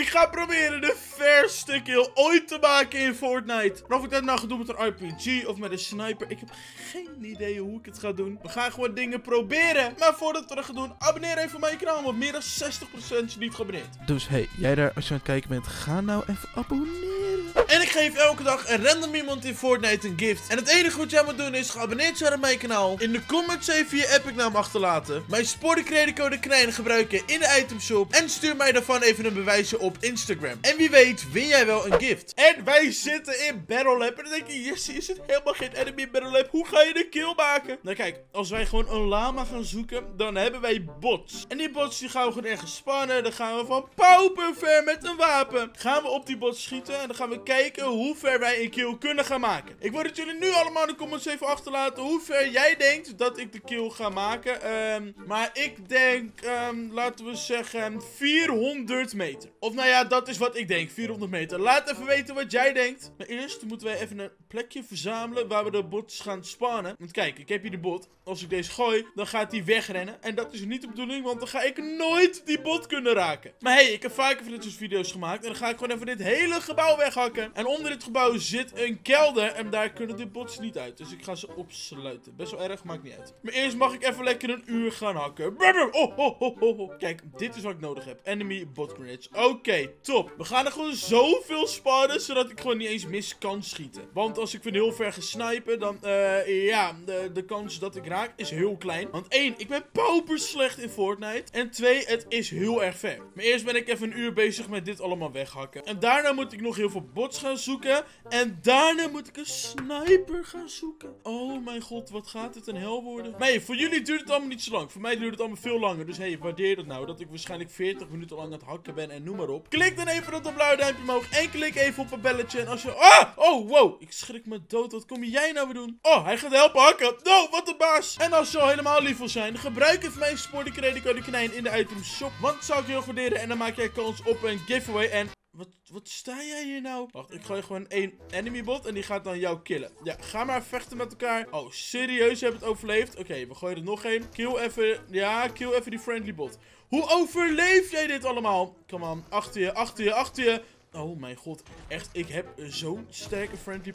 Ik ga proberen de verste kill ooit te maken in Fortnite. Maar of ik dat nou ga doen met een RPG of met een sniper, ik heb geen idee hoe ik het ga doen. We gaan gewoon dingen proberen. Maar voordat we dat gaan doen, abonneer even op mijn kanaal, want meer dan 60% is niet geabonneerd. Dus hey, jij daar als je aan het kijken bent, ga nou even abonneren. En ik geef elke dag een random iemand in Fortnite een gift. En het enige wat jij moet doen is geabonneerd zijn op mijn kanaal. In de comments even je epic naam achterlaten. Mijn sportencreditcode knijn gebruiken in de itemshop. En stuur mij daarvan even een bewijsje op Instagram. En wie weet win jij wel een gift. En wij zitten in Battle Lab. En dan denk je, yes, is het helemaal geen enemy in Battle Lab. Hoe ga je de kill maken? Nou kijk, als wij gewoon een lama gaan zoeken, dan hebben wij bots. En die bots die gaan we gewoon ergens spannen. Dan gaan we van pauperver met een wapen. Gaan we op die bots schieten. En dan gaan we kijken hoe ver wij een kill kunnen gaan maken. Ik wil dat jullie nu allemaal in de comments even achterlaten hoe ver jij denkt dat ik de kill ga maken. Ehm, maar ik denk, ehm, laten we zeggen, 400 meter. Of nou ja, dat is wat ik denk, 400 meter. Laat even weten wat jij denkt. Maar eerst moeten wij even een plekje verzamelen waar we de bots gaan spannen. Want kijk, ik heb hier de bot. Als ik deze gooi, dan gaat hij wegrennen. En dat is niet de bedoeling, want dan ga ik nooit die bot kunnen raken. Maar hey, ik heb vaker van dit soort video's gemaakt. En dan ga ik gewoon even dit hele gebouw weghakken. En onder dit gebouw zit een kelder. En daar kunnen de bots niet uit. Dus ik ga ze opsluiten. Best wel erg, maakt niet uit. Maar eerst mag ik even lekker een uur gaan hakken. Oh, oh, oh, oh, oh. Kijk, dit is wat ik nodig heb. Enemy bot grenades. Oké, top. We gaan er gewoon zoveel spannen, zodat ik gewoon niet eens mis kan schieten. Want als ik van heel ver ga snipen, dan, eh, ja, de, de kans dat ik raak is heel klein. Want één, ik ben pauper slecht in Fortnite. En twee, het is heel erg ver. Maar eerst ben ik even een uur bezig met dit allemaal weghakken. En daarna moet ik nog heel veel bots gaan zoeken. En daarna moet ik een sniper gaan zoeken. Oh mijn god, wat gaat het een hel worden. Nee, voor jullie duurt het allemaal niet zo lang. Voor mij duurt het allemaal veel langer. Dus hey, waardeer dat nou. Dat ik waarschijnlijk 40 minuten lang aan het hakken ben en noem maar op. Klik dan even op dat blauwe duimpje omhoog. En klik even op een belletje. En als je... Ah! Oh, wow. Ik schrik me dood. Wat kom jij nou weer doen? Oh, hij gaat helpen hakken. No, wat een baas. En als je al helemaal lief wil zijn, gebruik even mijn sportencreditcode knijn in de item shop. Want dat zou ik heel waarderen. En dan maak jij kans op een giveaway. En wat, wat sta jij hier nou? Wacht, ik gooi gewoon één enemy bot en die gaat dan jou killen. Ja, ga maar vechten met elkaar. Oh, serieus, je hebt het overleefd? Oké, we gooien er nog één. Kill even, ja, kill even die friendly bot. Hoe overleef jij dit allemaal? Come on, achter je, achter je, achter je. Oh mijn god, echt, ik heb zo'n sterke friendly...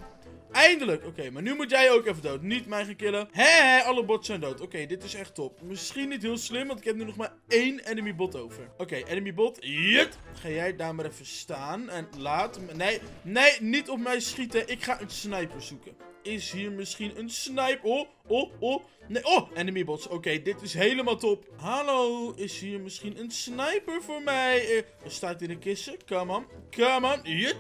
Eindelijk! Oké, maar nu moet jij ook even dood. Niet mij gaan killen. Hé, hé, alle bots zijn dood. Oké, dit is echt top. Misschien niet heel slim, want ik heb nu nog maar één enemy bot over. Oké, enemy bot. Jut! Ga jij daar maar even staan. En laat me... Nee, nee, niet op mij schieten. Ik ga een sniper zoeken. Is hier misschien een sniper? Oh, oh, oh. Nee, oh, enemy bots. Oké, dit is helemaal top. Hallo, is hier misschien een sniper voor mij? Eh, er staat hier een kistje. Come on, come on. Jut!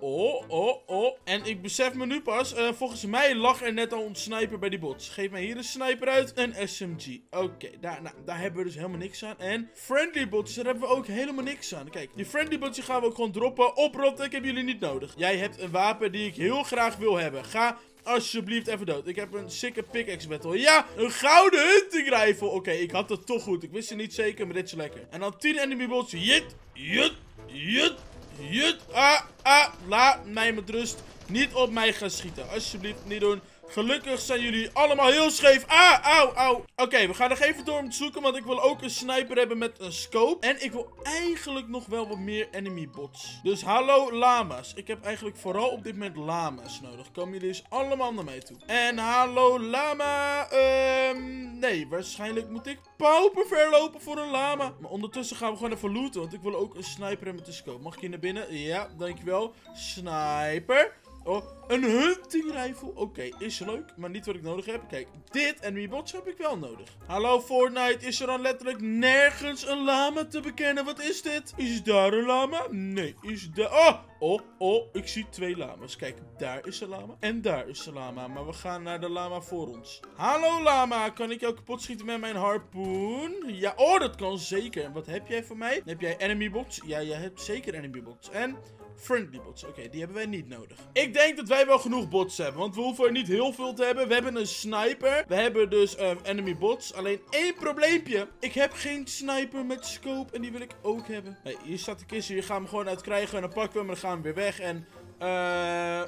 Oh, oh, oh. En ik besef me nu pas, uh, volgens mij lag er net al een sniper bij die bots. Geef mij hier een sniper uit, een SMG. Oké, daar, nou, daar hebben we dus helemaal niks aan. En friendly bots, daar hebben we ook helemaal niks aan. Kijk, die friendly bots gaan we ook gewoon droppen. Oprotten, ik heb jullie niet nodig. Jij hebt een wapen die ik heel graag wil hebben. Ga alsjeblieft even dood. Ik heb een sikke pickaxe battle. Ja, een gouden hunting rifle. Oké, ik had het toch goed. Ik wist het niet zeker, maar dit is lekker. En dan 10 enemy bots. Jit, jut, jut. Jut, ah, ah, laat mij met rust. Niet op mij gaan schieten. Alsjeblieft, niet doen. Gelukkig zijn jullie allemaal heel scheef. Ah, auw, auw. Oké, we gaan nog even door om te zoeken. Want ik wil ook een sniper hebben met een scope. En ik wil eigenlijk nog wel wat meer enemy bots. Dus hallo lama's. Ik heb eigenlijk vooral op dit moment lama's nodig. Komen jullie eens allemaal naar mij toe. En hallo lama. Ehm, nee, waarschijnlijk moet ik pauperver lopen voor een lama. Maar ondertussen gaan we gewoon even looten. Want ik wil ook een sniper hebben met een scope. Mag ik hier naar binnen? Ja, dankjewel. Sniper. Oh, een hunting rifle. Oké, is leuk, maar niet wat ik nodig heb. Kijk, dit en bots heb ik wel nodig. Hallo Fortnite, is er dan letterlijk nergens een lama te bekennen? Wat is dit? Is daar een lama? Nee, is daar... Oh, oh, oh, ik zie twee lama's. Kijk, daar is een lama en daar is een lama. Maar we gaan naar de lama voor ons. Hallo lama, kan ik jou kapot schieten met mijn harpoen? Ja, oh, dat kan zeker. En wat heb jij voor mij? Heb jij enemy bots? Ja, jij hebt zeker enemy bots. En... Friendly bots. Oké, die hebben wij niet nodig. Ik denk dat wij wel genoeg bots hebben. Want we hoeven er niet heel veel te hebben. We hebben een sniper. We hebben dus uh, enemy bots. Alleen één probleempje. Ik heb geen sniper met scope. En die wil ik ook hebben. Nee, hier staat de kist. Hier gaan we hem gewoon uitkrijgen. En dan pakken we hem en dan gaan we weer weg. En... Eh,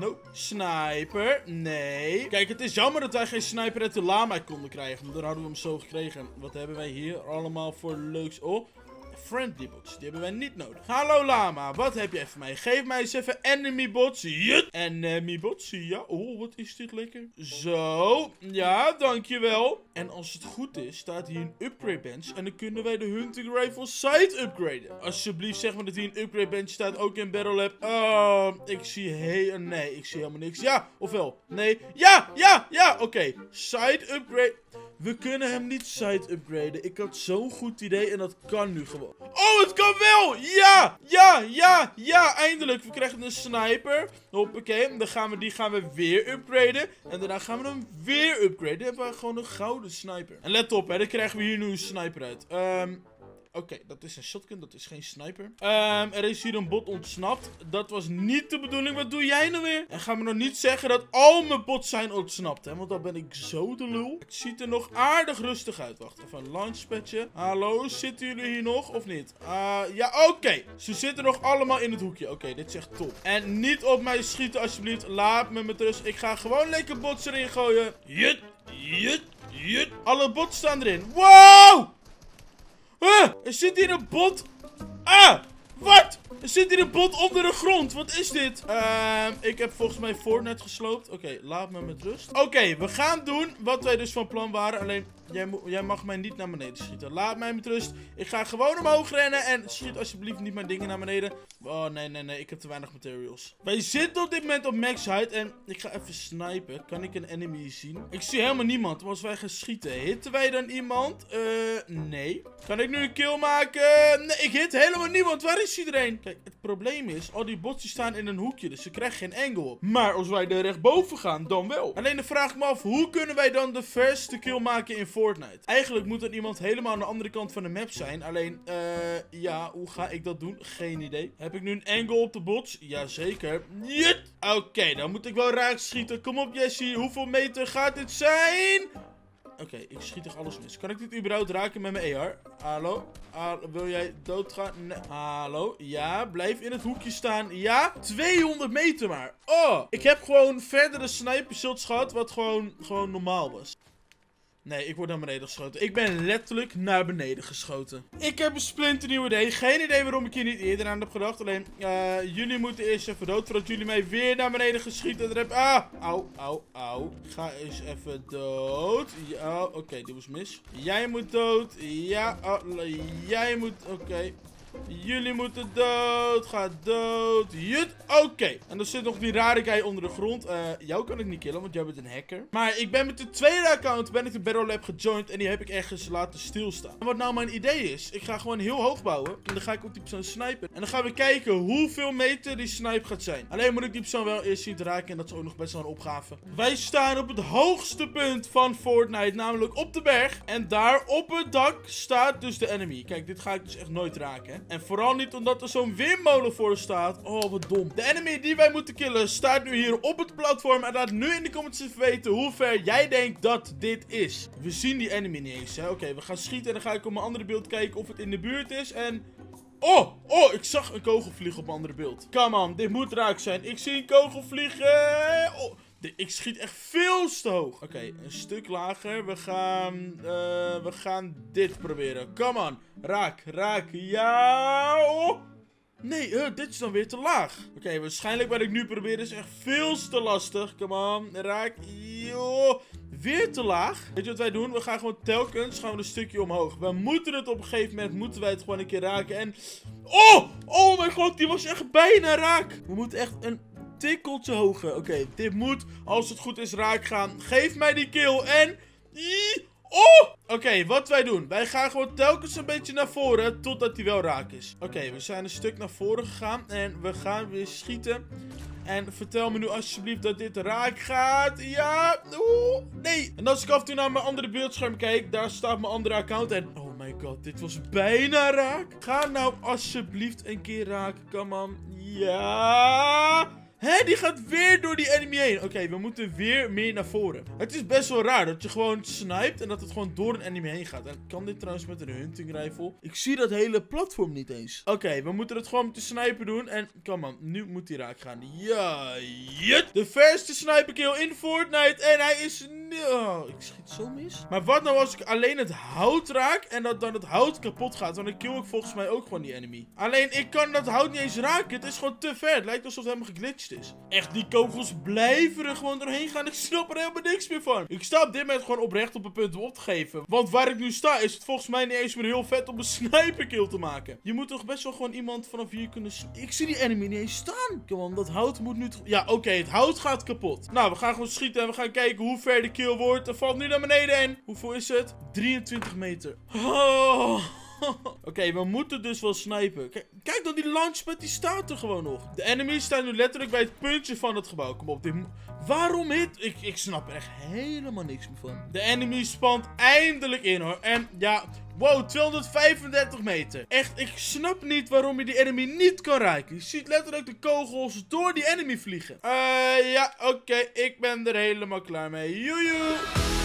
nope. Sniper. Nee. Kijk, het is jammer dat wij geen sniper uit de lama konden krijgen. Dan hadden we hem zo gekregen. Wat hebben wij hier allemaal voor leuks? Oh, Friendly bots, die hebben wij niet nodig. Hallo lama, wat heb jij voor mij? Geef mij eens even enemy bots. Enemy bots, ja. Oh, wat is dit lekker. Zo, ja, dankjewel. En als het goed is, staat hier een upgrade bench. En dan kunnen wij de hunting rifle side upgraden. Alsjeblieft, zeg maar dat hier een upgrade bench staat, ook in Battle Lab. Oh, ik zie heel... Nee, ik zie helemaal niks. Ja, ofwel? Nee. Ja, ja, ja. Oké, side upgrade... We kunnen hem niet side upgraden. Ik had zo'n goed idee en dat kan nu gewoon. Oh, het kan wel! Ja! Ja, ja, ja! Eindelijk. We krijgen een sniper. Hoppakee. Dan gaan we die gaan we weer upgraden. En daarna gaan we hem weer upgraden. Dan hebben we gewoon een gouden sniper. En let op, hè. Dan krijgen we hier nu een sniper uit. Ehm... Oké, dat is een shotgun, dat is geen sniper. Ehm, er is hier een bot ontsnapt. Dat was niet de bedoeling. Wat doe jij nou weer? En ga me nog niet zeggen dat al mijn bots zijn ontsnapt, hè? Want dan ben ik zo de lul. Het ziet er nog aardig rustig uit. Wacht even, een launchpadje. Hallo, zitten jullie hier nog of niet? Uh, ja, oké. Ze zitten nog allemaal in het hoekje. Oké, dit is echt top. En niet op mij schieten, alsjeblieft. Laat me met rust. Ik ga gewoon lekker bots erin gooien. Jut, jut, jut. Alle bots staan erin. Wow! Huh, er zit hier een bot. Ah, wat? Er zit hier een bot onder de grond. Wat is dit? Ehm, ik heb volgens mij Fortnite gesloopt. Oké, laat me met rust. Oké, we gaan doen wat wij dus van plan waren. Alleen, jij, jij, mag mij niet naar beneden schieten. Laat mij met rust. Ik ga gewoon omhoog rennen. En schiet alsjeblieft niet mijn dingen naar beneden. Oh, nee, nee, nee. Ik heb te weinig materials. Wij zitten op dit moment op max height. En ik ga even snipen. Kan ik een enemy zien? Ik zie helemaal niemand. Maar als wij gaan schieten, hitten wij dan iemand? Eh, nee. Kan ik nu een kill maken? Nee, ik hit helemaal niemand. Waar is iedereen? Kijk, het probleem is, al die bots staan in een hoekje, dus ze krijgen geen angle op. Maar als wij er rechtboven gaan, dan wel. Alleen dan vraag me af, hoe kunnen wij dan de verste kill maken in Fortnite? Eigenlijk moet er iemand helemaal aan de andere kant van de map zijn. Alleen, eh, ja, hoe ga ik dat doen? Geen idee. Heb ik nu een angle op de bots? Jazeker. Jut! Oké, dan moet ik wel raak schieten. Kom op, Jesse. Hoeveel meter gaat dit zijn? Oké, ik schiet toch alles mis. Kan ik dit überhaupt raken met mijn AR? Hallo? Hallo? Wil jij doodgaan? Hallo? Ja, blijf in het hoekje staan. Ja? 200 meter maar. Oh, ik heb gewoon verdere sniper shots gehad wat gewoon, gewoon normaal was. Nee, ik word naar beneden geschoten. Ik ben letterlijk naar beneden geschoten. Ik heb een splinternieuw idee. Geen idee waarom ik hier niet eerder aan heb gedacht. Alleen, uh, jullie moeten eerst even dood voordat jullie mij weer naar beneden geschieten. heb... Ah, au, au, au. Ga eens even dood. Ja, oké, die was mis. Jij moet dood. Ja, oh, jij moet... Oké. Jullie moeten dood. Ga dood. Jut. Oké. En er zit nog die rare guy onder de grond. Uh, jou kan ik niet killen, want jij bent een hacker. Maar ik ben met de tweede account ben ik de Battle Lab gejoind. En die heb ik ergens laten stilstaan. En wat nou mijn idee is. Ik ga gewoon heel hoog bouwen. En dan ga ik op die persoon snipen. En dan gaan we kijken hoeveel meter die snipe gaat zijn. Alleen moet ik die persoon wel eerst zien te raken. En dat is ook nog best wel een opgave. Wij staan op het hoogste punt van Fortnite. Namelijk op de berg. En daar op het dak staat dus de enemy. Kijk, dit ga ik dus echt nooit raken. En vooral niet omdat er zo'n windmolen voor staat. Oh, wat dom. De enemy die wij moeten killen staat nu hier op het platform. En laat nu in de comments even weten hoe ver jij denkt dat dit is. We zien die enemy niet eens, hè. Oké, we gaan schieten en dan ga ik op mijn andere beeld kijken of het in de buurt is. En... Oh, oh, ik zag een kogel vliegen op mijn andere beeld. Come on, dit moet raak zijn. Ik zie een kogel vliegen. Oh. Ik schiet echt veel te hoog. Oké, een stuk lager. We gaan, uh, we gaan dit proberen. Come on. Raak, raak. Ja. Oh. Nee, uh, dit is dan weer te laag. Oké, waarschijnlijk wat ik nu probeer is echt veel te lastig. Come on, raak. Yo. Weer te laag. Weet je wat wij doen? We gaan gewoon telkens gaan we een stukje omhoog. We moeten het op een gegeven moment, moeten wij het gewoon een keer raken. En... Oh! Oh mijn god, die was echt bijna raak. We moeten echt een tikkeltje hoger. Oké, dit moet, als het goed is, raak gaan. Geef mij die kill en... Oh! Oké, wat wij doen. Wij gaan gewoon telkens een beetje naar voren totdat hij wel raak is. Oké, we zijn een stuk naar voren gegaan en we gaan weer schieten. En vertel me nu alsjeblieft dat dit raak gaat. Ja, oeh, nee. En als ik af en toe naar mijn andere beeldscherm kijk, daar staat mijn andere account. En oh my god, dit was bijna raak. Ga nou alsjeblieft een keer raken, come on. Ja... Hé, die gaat weer door die enemy heen. Oké, we moeten weer meer naar voren. Het is best wel raar dat je gewoon snipet en dat het gewoon door een enemy heen gaat. En kan dit trouwens met een hunting rifle? Ik zie dat hele platform niet eens. Oké, we moeten het gewoon met de sniper doen. En, come on, nu moet hij raak gaan. Ja, jut. De verste sniper kill in Fortnite. En hij is oh, ik schiet zo mis. Maar wat nou als ik alleen het hout raak en dat dan het hout kapot gaat? Want dan kill ik volgens mij ook gewoon die enemy. Alleen ik kan dat hout niet eens raken. Het is gewoon te ver. Het lijkt alsof het helemaal geglitcht is. Echt, die kogels blijven er gewoon doorheen gaan. Ik snap er helemaal niks meer van. Ik sta op dit moment gewoon oprecht op een punt om op te geven. Want waar ik nu sta is het volgens mij niet eens meer heel vet om een sniperkill te maken. Je moet toch best wel gewoon iemand vanaf hier kunnen... Ik zie die enemy niet eens staan. Kom on, dat hout moet nu... Ja, oké, het hout gaat kapot. Nou, we gaan gewoon schieten en we gaan kijken hoe ver de kill wordt. Er valt nu naar beneden in. Hoeveel is het? 23 meter. Oh. Oké, we moeten dus wel snipen. Kijk, kijk dan, die launchpad die staat er gewoon nog. De enemies staan nu letterlijk bij het puntje van het gebouw. Kom op, dit... Waarom hit? Ik, ik snap er echt helemaal niks meer van. De enemy spant eindelijk in hoor. En ja, wow, 235 meter. Echt, ik snap niet waarom je die enemy niet kan raken. Je ziet letterlijk de kogels door die enemy vliegen. Eh, ja, oké, ik ben er helemaal klaar mee. Joejoe.